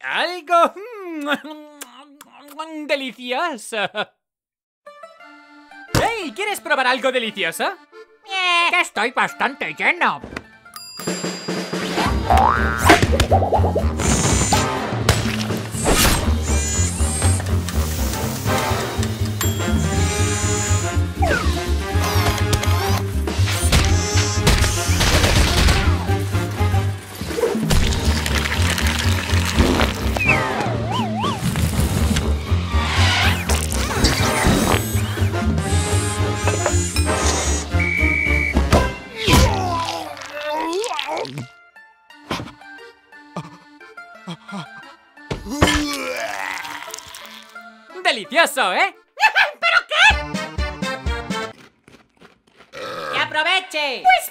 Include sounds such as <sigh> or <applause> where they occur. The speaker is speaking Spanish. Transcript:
algo mm, <laughs> delicioso. ¡Hey! ¿Quieres probar algo delicioso? Eh, que estoy bastante lleno. ¡Delicioso, eh! <laughs> ¡Que aproveche! Pues